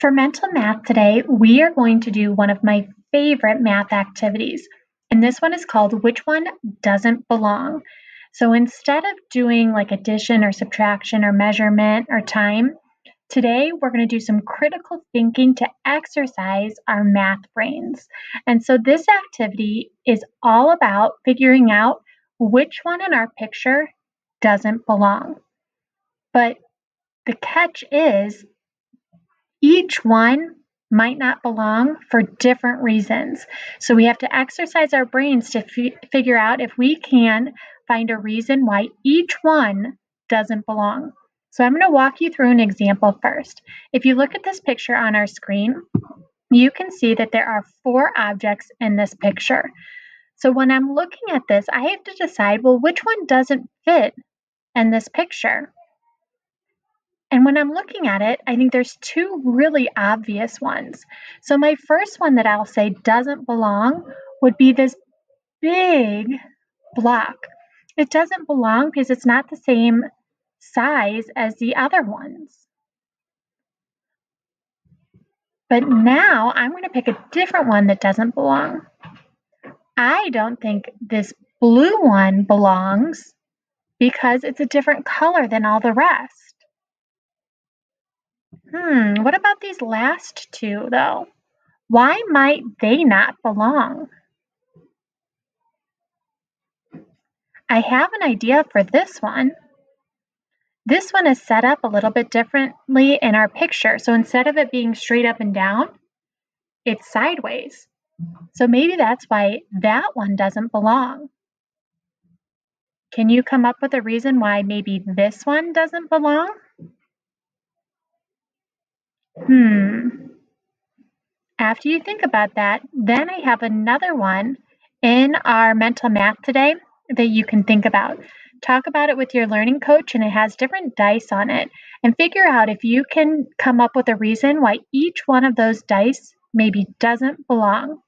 For mental math today, we are going to do one of my favorite math activities. And this one is called Which One Doesn't Belong? So instead of doing like addition or subtraction or measurement or time, today we're going to do some critical thinking to exercise our math brains. And so this activity is all about figuring out which one in our picture doesn't belong. But the catch is each one might not belong for different reasons. So we have to exercise our brains to f- figure out if we can find a reason why each one doesn't belong. So I'm going to walk you through an example first. If you look at this picture on our screen, you can see that there are four objects in this picture. So when I'm looking at this, I have to decide, well, which one doesn't fit in this picture? And when I'm looking at it, I think there's two really obvious ones. So my first one that I'll say doesn't belong would be this big block. It doesn't belong because it's not the same size as the other ones. But now I'm going to pick a different one that doesn't belong. I don't think this blue one belongs because it's a different color than all the rest. Hmm, what about these last two, though? Why might they not belong? I have an idea for this one. This one is set up a little bit differently in our picture. So instead of it being straight up and down, it's sideways. So maybe that's why that one doesn't belong. Can you come up with a reason why maybe this one doesn't belong? Hmm. After you think about that, then I have another one in our mental math today that you can think about. Talk about it with your learning coach, and it has different dice on it. And figure out if you can come up with a reason why each one of those dice maybe doesn't belong.